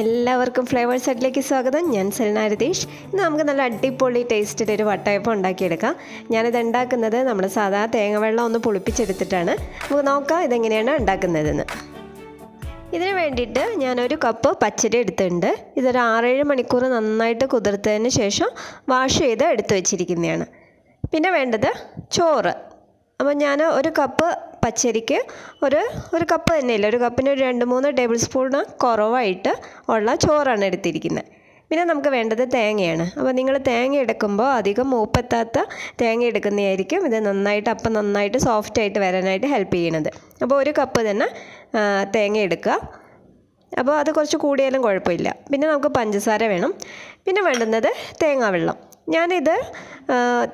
എല്ലാവർക്കും ഫ്ലേവർ സെറ്റിലേക്ക് സ്വാഗതം. ഞാൻ സെൽന രതീഷ് ഇന്ന് നമുക്ക് നല്ല അടിപൊളി ടേസ്റ്റിൽ ഒരു വട്ടയപ്പം ഉണ്ടാക്കിയെടുക്കാം. ഞാനിത് ഉണ്ടാക്കുന്നത് നമ്മൾ സാധാ തേങ്ങ വെള്ളം ഒന്ന് പുളിപ്പിച്ചെടുത്തിട്ടാണ്. നമുക്ക് നോക്കാം ഇതെങ്ങനെയാണ് ഉണ്ടാക്കുന്നതെന്ന്. ഇതിന് വേണ്ടിയിട്ട് ഞാനൊരു കപ്പ് പച്ചരി എടുത്തിട്ടുണ്ട്. ഇതൊരു ആറേഴ് മണിക്കൂർ നന്നായിട്ട് കുതിർത്തതിന് ശേഷം വാഷ് ചെയ്ത് എടുത്തു വച്ചിരിക്കുന്നതാണ്. പിന്നെ വേണ്ടത് ചോറ്. അപ്പോൾ ഞാൻ ഒരു കപ്പ് പച്ചരിക്ക് ഒരു ഒരു കപ്പ് തന്നെയില്ല. ഒരു കപ്പിന് ഒരു രണ്ട് മൂന്ന് ടേബിൾ സ്പൂണ് കുറവായിട്ട് ഉള്ള ചോറാണ് എടുത്തിരിക്കുന്നത് പിന്നെ നമുക്ക് വേണ്ടത് തേങ്ങയാണ്. അപ്പോൾ നിങ്ങൾ തേങ്ങ എടുക്കുമ്പോൾ അധികം മൂപ്പെത്താത്ത തേങ്ങ എടുക്കുന്നതായിരിക്കും ഇത് നന്നായിട്ട് അപ്പം നന്നായിട്ട് സോഫ്റ്റ് ആയിട്ട് വരാനായിട്ട് ഹെൽപ്പ് ചെയ്യണത് അപ്പോൾ ഒരു കപ്പ് തന്നെ തേങ്ങ എടുക്കുക. അപ്പോൾ അത് കുറച്ച് കൂടിയാലും കുഴപ്പമില്ല. പിന്നെ നമുക്ക് പഞ്ചസാര വേണം. പിന്നെ വേണ്ടുന്നത് തേങ്ങാവെള്ളം ഞാനിത്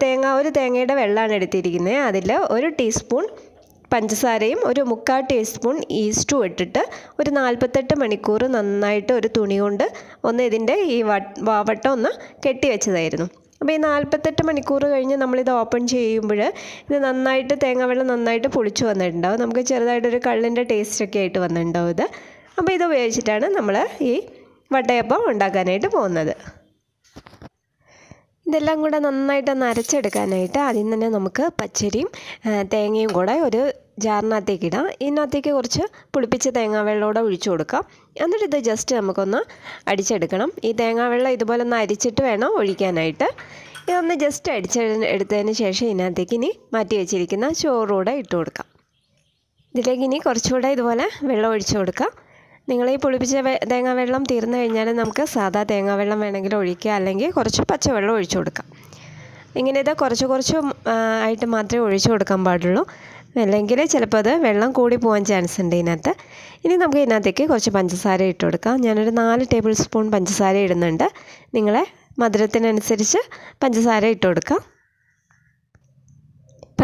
തേങ്ങ ഒരു തേങ്ങയുടെ വെള്ളമാണ് എടുത്തിരിക്കുന്നത് അതിൽ ഒരു ടീസ്പൂൺ പഞ്ചസാരയും ഒരു മുക്കാൽ ടീസ്പൂൺ ഈസ്റ്റും ഇട്ടിട്ട് ഒരു നാൽപ്പത്തെട്ട് മണിക്കൂർ നന്നായിട്ട് ഒരു തുണി കൊണ്ട് ഒന്ന് ഇതിന്റെ ഈ വ വട്ടം ഒന്ന് കെട്ടി വെച്ചതായിരുന്നു. അപ്പോൾ ഈ നാൽപ്പത്തെട്ട് മണിക്കൂർ കഴിഞ്ഞ് നമ്മളിത് ഓപ്പൺ ചെയ്യുമ്പോൾ ഇത് നന്നായിട്ട് തേങ്ങാവെള്ളം നന്നായിട്ട് പൊളിച്ചു വന്നിട്ടുണ്ടാവും. നമുക്ക് ചെറുതായിട്ടൊരു കള്ളിന്റെ ടേസ്റ്റൊക്കെ ആയിട്ട് വന്നിട്ടുണ്ടാവും ഇത്. അപ്പോൾ ഇത് ഉപയോഗിച്ചിട്ടാണ് നമ്മൾ ഈ വട്ടയപ്പം ഉണ്ടാക്കാനായിട്ട് പോകുന്നത്. ഇതെല്ലാം കൂടെ നന്നായിട്ടൊന്ന് അരച്ചെടുക്കാനായിട്ട് ആദ്യം തന്നെ നമുക്ക് പച്ചരിയും തേങ്ങയും കൂടെ ഒരു ജാറിനകത്തേക്ക് ഇടാം. ഇതിനകത്തേക്ക് കുറച്ച് പുളിപ്പിച്ച തേങ്ങാവെള്ളമൂടെ ഒഴിച്ചു കൊടുക്കാം. എന്നിട്ട് ഇത് ജസ്റ്റ് നമുക്കൊന്ന് അടിച്ചെടുക്കണം. ഈ തേങ്ങാവെള്ളം ഇതുപോലെ ഒന്ന് അരിച്ചിട്ട് വേണം ഒഴിക്കാനായിട്ട്. ഇതൊന്ന് ജസ്റ്റ് അടിച്ച് എടുത്തതിന് ശേഷം ഇതിനകത്തേക്ക് ഇനി മാറ്റി വെച്ചിരിക്കുന്ന ചോറൂടെ ഇട്ട് കൊടുക്കാം. ഇതിലേക്ക് ഇനി കുറച്ചുകൂടെ ഇതുപോലെ വെള്ളം ഒഴിച്ചു കൊടുക്കാം. നിങ്ങൾ ഈ പുളിപ്പിച്ച തേങ്ങാ തേങ്ങാവെള്ളം തീർന്നു കഴിഞ്ഞാൽ നമുക്ക് സാധാ തേങ്ങാവെള്ളം വേണമെങ്കിൽ ഒഴിക്കുക അല്ലെങ്കിൽ കുറച്ച് പച്ചവെള്ളം ഒഴിച്ചു കൊടുക്കാം. ഇങ്ങനെ ഇത് കുറച്ച് കുറച്ച് ആയിട്ട് മാത്രമേ ഒഴിച്ചു കൊടുക്കാൻ പാടുള്ളൂ. അല്ലെങ്കിൽ ചിലപ്പോൾ അത് വെള്ളം കൂടി പോകാൻ ചാൻസ് ഉണ്ട് ഇതിനകത്ത്. ഇനി നമുക്ക് ഇതിനകത്തേക്ക് കുറച്ച് പഞ്ചസാര ഇട്ട് കൊടുക്കാം. ഞാനൊരു നാല് ടേബിൾ സ്പൂൺ പഞ്ചസാര ഇടുന്നുണ്ട്. നിങ്ങളെ മധുരത്തിനനുസരിച്ച് പഞ്ചസാര ഇട്ട് കൊടുക്കാം.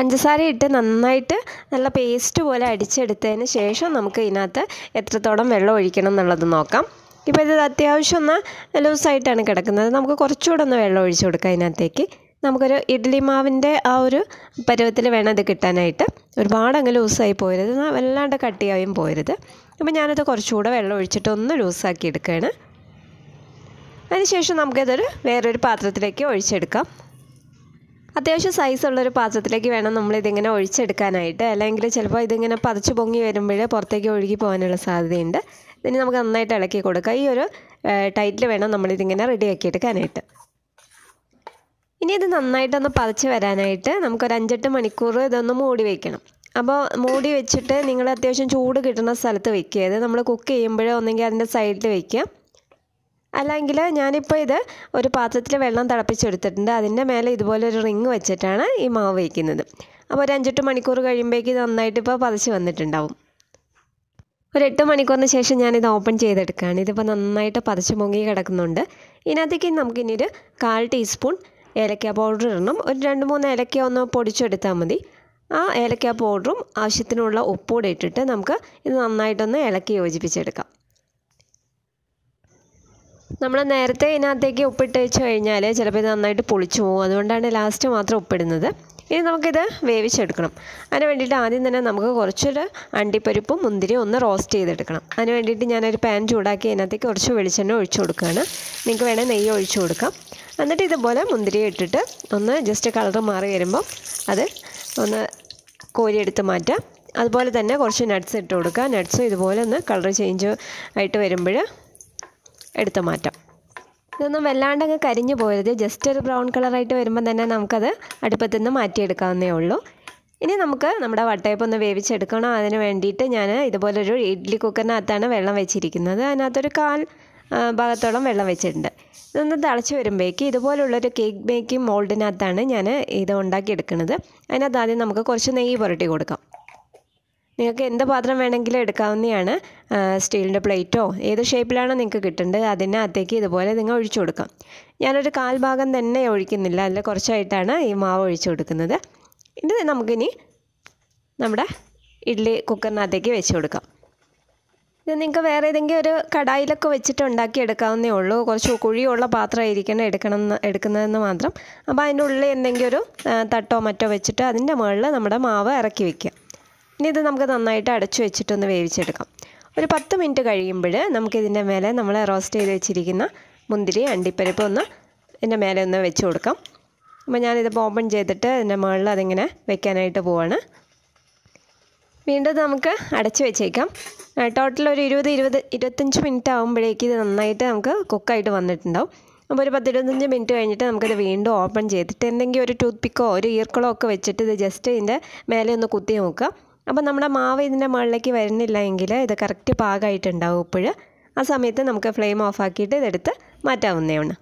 പഞ്ചസാര ഇട്ട് നന്നായിട്ട് നല്ല പേസ്റ്റ് പോലെ അടിച്ചെടുത്തതിന് ശേഷം നമുക്ക് ഇതിനകത്ത് എത്രത്തോളം വെള്ളം ഒഴിക്കണം എന്നുള്ളത് നോക്കാം. ഇപ്പോൾ ഇത് അത്യാവശ്യം ഒന്ന് ലൂസായിട്ടാണ് കിടക്കുന്നത്. നമുക്ക് കുറച്ചുകൂടെ ഒന്ന് വെള്ളം ഒഴിച്ചു കൊടുക്കാം അതിനകത്തേക്ക് നമുക്കൊരു ഇഡ്ഡലി മാവിന്റെ ആ ഒരു പരുവത്തിൽ വേണം ഇത് കിട്ടാനായിട്ട്. ഒരുപാട് അങ്ങ് ലൂസായി പോരുത്. വല്ലാണ്ട് കട്ടിയായും പോരുത്. അപ്പോൾ ഞാനത് കുറച്ചുകൂടെ വെള്ളം ഒഴിച്ചിട്ട് ഒന്ന് ലൂസാക്കി എടുക്കുകയാണ്. അതിനുശേഷം നമുക്കിതൊരു വേറൊരു പാത്രത്തിലേക്ക് ഒഴിച്ചെടുക്കാം. അത്യാവശ്യം സൈസുള്ളൊരു പാത്രത്തിലേക്ക് വേണം നമ്മൾ നമ്മളിതിങ്ങനെ ഒഴിച്ചെടുക്കാനായിട്ട്. അല്ലെങ്കിൽ ചിലപ്പോൾ ഇതിങ്ങനെ പതച്ച് പൊങ്ങി വരുമ്പോൾ പുറത്തേക്ക് ഒഴുകി പോകാനുള്ള സാധ്യതയുണ്ട്. ഇതിന് നമുക്ക് നന്നായിട്ട് ഇളക്കി കൊടുക്കാം. ഈ ഒരു ടൈറ്റിൽ വേണം നമ്മളിതിങ്ങനെ റെഡിയാക്കി എടുക്കാനായിട്ട്. ഇനി ഇത് നന്നായിട്ടൊന്ന് പതച്ച് വരാനായിട്ട് നമുക്കൊരു അഞ്ചെട്ട് മണിക്കൂർ ഇതൊന്ന് മൂടി വയ്ക്കണം അപ്പോൾ മൂടി വെച്ചിട്ട് നിങ്ങൾ അത്യാവശ്യം ചൂട് കിട്ടുന്ന സ്ഥലത്ത് വെക്കുക. ഇത് നമ്മൾ കുക്ക് ചെയ്യുമ്പോഴോ ഒന്നെങ്കിൽ അതിന്റെ സൈഡിൽ വെക്കുക. അല്ലെങ്കിൽ ഞാനിപ്പോൾ ഇത് ഒരു പാത്രത്തിൽ വെള്ളം തിളപ്പിച്ചെടുത്തിട്ടുണ്ട്. അതിന്റെ മേലെ ഇതുപോലെ ഒരു റിങ് വെച്ചിട്ടാണ് ഈ മാവ് വയ്ക്കുന്നത്. അപ്പോൾ ഒരു അഞ്ചെട്ട് മണിക്കൂർ കഴിയുമ്പോഴേക്ക് ഇത് നന്നായിട്ട് ഇപ്പോൾ പതച്ച് വന്നിട്ടുണ്ടാവും. ഒരു എട്ട് മണിക്കൂറിന് ശേഷം ഞാനിത് ഓപ്പൺ ചെയ്തെടുക്കുകയാണ്. ഇതിപ്പോൾ നന്നായിട്ട് പതച്ച് പൊങ്ങി കിടക്കുന്നുണ്ട്. ഇതിനകത്തേക്ക് നമുക്ക് ഇനി ഒരു കാൽ ടീസ്പൂൺ ഏലക്ക പൗഡർ ഇടണം. ഒരു രണ്ട് മൂന്ന് ഏലക്ക ഒന്ന് പൊടിച്ചെടുത്താൽ മതി. ആ ഏലക്ക പൗഡറും ആവശ്യത്തിനുള്ള ഉപ്പൂടെ ഇട്ടിട്ട് നമുക്ക് ഇത് നന്നായിട്ടൊന്ന് ഇളക്കി യോജിപ്പിച്ചെടുക്കാം. നമ്മൾ നേരത്തെ ഇതിനകത്തേക്ക് ഉപ്പിട്ട് വെച്ച് കഴിഞ്ഞാൽ ചിലപ്പോൾ ഇത് നന്നായിട്ട് പൊളിച്ചു പോകും. അതുകൊണ്ടാണ് ലാസ്റ്റ് മാത്രം ഉപ്പിടുന്നത്. ഇനി നമുക്കിത് വേവിച്ചെടുക്കണം. അതിന് വേണ്ടിയിട്ട് ആദ്യം തന്നെ നമുക്ക് കുറച്ചൊരു അണ്ടിപ്പരിപ്പും മുന്തിരിയും ഒന്ന് റോസ്റ്റ് ചെയ്തെടുക്കണം. അതിന് വേണ്ടിയിട്ട് ഞാനൊരു പാൻ ചൂടാക്കി അതിനകത്തേക്ക് കുറച്ച് വെളിച്ചെണ്ണ ഒഴിച്ചു കൊടുക്കുകയാണ്. നിങ്ങൾക്ക് വേണമെങ്കിൽ നെയ്യ് ഒഴിച്ചു കൊടുക്കാം. എന്നിട്ട് ഇതുപോലെ മുന്തിരി ഇട്ടിട്ട് ഒന്ന് ജസ്റ്റ് കളർ മാറി വരുമ്പോൾ അത് ഒന്ന് കോരിയെടുത്ത് മാറ്റാം അതുപോലെ തന്നെ കുറച്ച് നട്ട്സ് ഇട്ട് കൊടുക്കുക. നട്ട്സും ഇതുപോലെ ഒന്ന് കളർ ചേഞ്ച് ആയിട്ട് വരുമ്പോൾ എടുത്ത് മാറ്റാം. ഇതൊന്നും വല്ലാണ്ട് അങ്ങ് കരിഞ്ഞു പോയത്. ജസ്റ്റ് ഒരു ബ്രൗൺ കളറായിട്ട് വരുമ്പോൾ തന്നെ നമുക്കത് അടുപ്പത്തു നിന്ന് മാറ്റിയെടുക്കാവുന്നേ ഉള്ളൂ. ഇനി നമുക്ക് നമ്മുടെ വട്ടയപ്പം ഒന്ന് വേവിച്ചെടുക്കണം. അതിന് വേണ്ടിയിട്ട് ഞാൻ ഇതുപോലൊരു ഇഡ്ഡലി കുക്കറിനകത്താണ് വെള്ളം വെച്ചിരിക്കുന്നത്. അതിനകത്തൊരു കാൽ ഭാഗത്തോളം വെള്ളം വെച്ചിട്ടുണ്ട്. ഇതൊന്ന് തിളച്ച് വരുമ്പോഴേക്ക് ഇതുപോലുള്ളൊരു കേക്ക് ബേക്കിംഗ് മോൾഡിനകത്താണ് ഞാൻ ഇത് ഉണ്ടാക്കിയെടുക്കുന്നത്. അതിനകത്ത് ആദ്യം നമുക്ക് കുറച്ച് നെയ്യ് പുരട്ടി കൊടുക്കാം. നിങ്ങൾക്ക് എന്ത് പാത്രം വേണമെങ്കിലും എടുക്കാവുന്നതാണ് സ്റ്റീലിന്റെ പ്ലേറ്റോ ഏത് ഷേപ്പിലാണോ നിങ്ങൾക്ക് കിട്ടേണ്ടത് അതിനകത്തേക്ക് ഇതുപോലെ നിങ്ങൾ ഒഴിച്ചു കൊടുക്കാം. ഞാനൊരു കാൽ ഭാഗം തന്നെ ഒഴിക്കുന്നില്ല അല്ല കുറച്ചായിട്ടാണ് ഈ മാവ് ഒഴിച്ചു കൊടുക്കുന്നത്. ഇത് നമുക്കിനി നമ്മുടെ ഇഡ്ഡലി കുക്കറിനകത്തേക്ക് വെച്ച് കൊടുക്കാം. ഇത് നിങ്ങൾക്ക് വേറെ ഏതെങ്കിലും ഒരു കടായിലൊക്കെ വെച്ചിട്ട് ഉണ്ടാക്കി എടുക്കാവുന്നേ ഉള്ളൂ. കുറച്ച് കുഴിയുള്ള പാത്രമായിരിക്കണം എടുക്കണം എടുക്കുന്നതെന്ന് മാത്രം. അപ്പോൾ അതിന്റെ ഉള്ളിൽ എന്തെങ്കിലും ഒരു തട്ടോ മറ്റോ വെച്ചിട്ട് അതിന്റെ മുകളിൽ നമ്മുടെ മാവ് ഇറക്കി വെക്കുക. ഇനി ഇത് നമുക്ക് നന്നായിട്ട് അടച്ചു വെച്ചിട്ടൊന്ന് വേവിച്ചെടുക്കാം. ഒരു പത്ത് മിനിറ്റ് കഴിയുമ്പോൾ നമുക്കിതിന്റെ മേലെ നമ്മൾ റോസ്റ്റ് ചെയ്ത് വെച്ചിരിക്കുന്ന മുന്തിരി അണ്ടിപ്പരിപ്പ് ഒന്ന് ഇതിന്റെ മേലെ ഒന്ന് വെച്ച് കൊടുക്കാം. അപ്പോൾ ഞാനിതിപ്പോൾ ഓപ്പൺ ചെയ്തിട്ട് ഇതിന്റെ മുകളിൽ അതിങ്ങനെ വെക്കാനായിട്ട് പോവാണ്. വീണ്ടും നമുക്ക് അടച്ച് വെച്ചേക്കാം. ടോട്ടൽ ഒരു ഇരുപത് ഇരുപത് ഇരുപത്തഞ്ച് മിനിറ്റ് ആകുമ്പോഴേക്ക് ഇത് നന്നായിട്ട് നമുക്ക് കുക്കായിട്ട് വന്നിട്ടുണ്ടാവും. അപ്പോൾ ഒരു പത്തിരുപത്തഞ്ച് മിനിറ്റ് കഴിഞ്ഞിട്ട് നമുക്കിത് വീണ്ടും ഓപ്പൺ ചെയ്തിട്ട് എന്തെങ്കിലും ഒരു ടൂത്ത് പിക്കോ ഒരു ഈർക്കളോ ഒക്കെ വെച്ചിട്ട് ഇത് ജസ്റ്റ് ഇതിന്റെ മേലെ ഒന്ന് കുത്തി നോക്കുക. അപ്പോൾ നമ്മുടെ മാവ് ഇതിന്റെ മുകളിലേക്ക് വരുന്നില്ല എങ്കിൽ ഇത് കറക്റ്റ് പാകമായിട്ടുണ്ടാവും ഇപ്പോൾ ആ സമയത്ത് നമുക്ക് ഫ്ലെയിം ഓഫാക്കിയിട്ട് ഇതെടുത്ത് മാറ്റാവുന്നതാണ്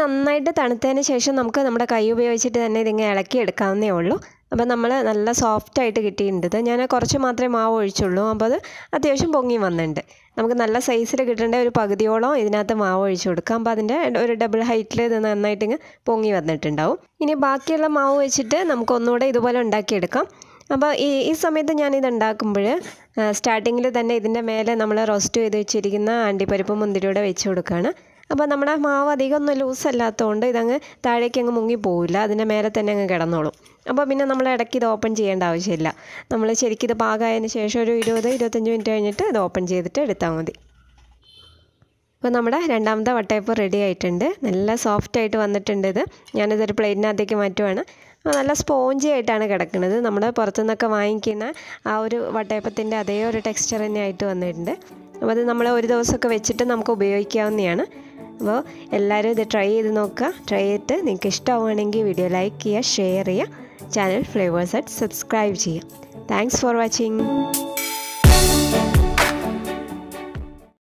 നന്നായിട്ട് തണുത്തതിന് ശേഷം നമുക്ക് നമ്മുടെ കൈ ഉപയോഗിച്ചിട്ട് തന്നെ ഇതിങ്ങനെ ഇളക്കി എടുക്കാവുന്നേ ഉള്ളൂ. അപ്പോൾ നമ്മൾ നല്ല സോഫ്റ്റ് ആയിട്ട് കിട്ടിയിട്ടുണ്ട്. ഞാൻ കുറച്ച് മാത്രമേ മാവ് ഒഴിച്ചുള്ളൂ. അപ്പോൾ അത് അത്യാവശ്യം പൊങ്ങി വന്നിട്ടുണ്ട്. നമുക്ക് നല്ല സൈസിൽ കിട്ടേണ്ട ഒരു പകുതിയോളം ഇതിനകത്ത് മാവ് ഒഴിച്ചു കൊടുക്കാം. അപ്പോൾ അതിന്റെ ഒരു ഡബിൾ ഹൈറ്റിൽ ഇത് നന്നായിട്ട് പൊങ്ങി വന്നിട്ടുണ്ടാവും. ഇനി ബാക്കിയുള്ള മാവ് വെച്ചിട്ട് നമുക്ക് ഒന്നുകൂടെ ഇതുപോലെ ഉണ്ടാക്കിയെടുക്കാം. അപ്പോൾ ഈ ഈ സമയത്ത് ഞാനിത് ഉണ്ടാക്കുമ്പോൾ സ്റ്റാർട്ടിങ്ങിൽ തന്നെ ഇതിന്റെ മേലെ നമ്മൾ റോസ്റ്റ് ചെയ്ത് വെച്ചിരിക്കുന്ന അണ്ടിപ്പരിപ്പ് മുന്തിരിയുടെ വെച്ച് കൊടുക്കുകയാണ് അപ്പോൾ നമ്മുടെ മാവ് അധികം ഒന്നും ലൂസ് അല്ലാത്തതുകൊണ്ട് ഇതങ്ങ് താഴേക്ക് അങ്ങ് മുങ്ങി പോവില്ല. അതിന്റെ മേലെ തന്നെ അങ്ങ് കിടന്നോളും. അപ്പോൾ പിന്നെ നമ്മൾ ഇടയ്ക്ക് ഇത് ഓപ്പൺ ചെയ്യേണ്ട ആവശ്യമില്ല. നമ്മൾ ശരിക്കും ഇത് പാകമായതിന് ശേഷം ഒരു ഇരുപത് ഇരുപത്തഞ്ച് മിനിറ്റ് കഴിഞ്ഞിട്ട് ഇത് ഓപ്പൺ ചെയ്തിട്ട് എടുത്താൽ മതി. അപ്പോൾ നമ്മുടെ രണ്ടാമത്തെ വട്ടയപ്പം റെഡി ആയിട്ടുണ്ട്. നല്ല സോഫ്റ്റ് ആയിട്ട് വന്നിട്ടുണ്ട് ഇത്. ഞാനിതൊരു പ്ലേറ്റിനകത്തേക്ക് മാറ്റുവാണ്. നല്ല സ്പോഞ്ചി ആയിട്ടാണ് കിടക്കുന്നത്. നമ്മൾ പുറത്തുനിന്നൊക്കെ വാങ്ങിക്കുന്ന ആ ഒരു വട്ടയപ്പത്തിന്റെ അതേ ഒരു ടെക്സ്ചർ തന്നെ ആയിട്ട് വന്നിട്ടുണ്ട്. അപ്പോൾ അത് നമ്മൾ ഒരു ദിവസമൊക്കെ വെച്ചിട്ട് നമുക്ക് ഉപയോഗിക്കാവുന്നതാണ്. അപ്പോൾ എല്ലാവരും ഇത് ട്രൈ ചെയ്ത് നോക്കുക. ട്രൈ ചെയ്തിട്ട് നിങ്ങൾക്ക് ഇഷ്ടമാവുകയാണെങ്കിൽ വീഡിയോ ലൈക്ക് ചെയ്യുക ഷെയർ ചെയ്യുക. ചാനൽ ഫ്ലേവേഴ്സ് അറ്റ് സബ്സ്ക്രൈബ് ചെയ്യുക. Thanks for watching